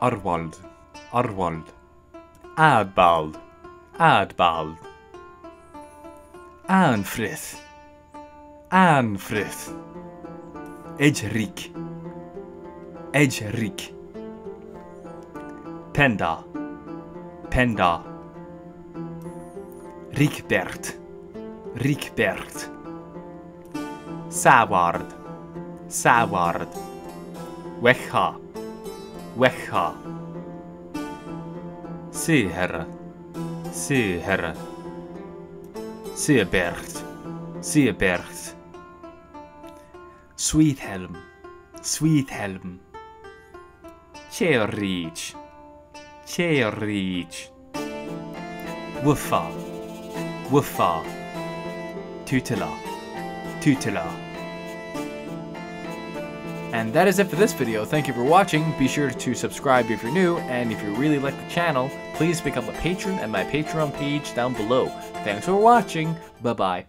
Arwald, Arwald, Eadbald, Eadbald, Eanfrith, Eanfrith, Ecgric, Ecgric, Penda, Penda, Ricberht, Ricberht, Sæward, Sæward, Wehha, Wehha, Sighere, Sighere, Sigeberht, Sigeberht, Swithhelm, Swithhelm, Cheorreach, Cheorreach, Wuffa, Wuffa, Tytila, Tytila. And that is it for this video. Thank you for watching. Be sure to subscribe if you're new, and if you really like the channel, please become a patron at my Patreon page down below. Thanks for watching. Bye-bye.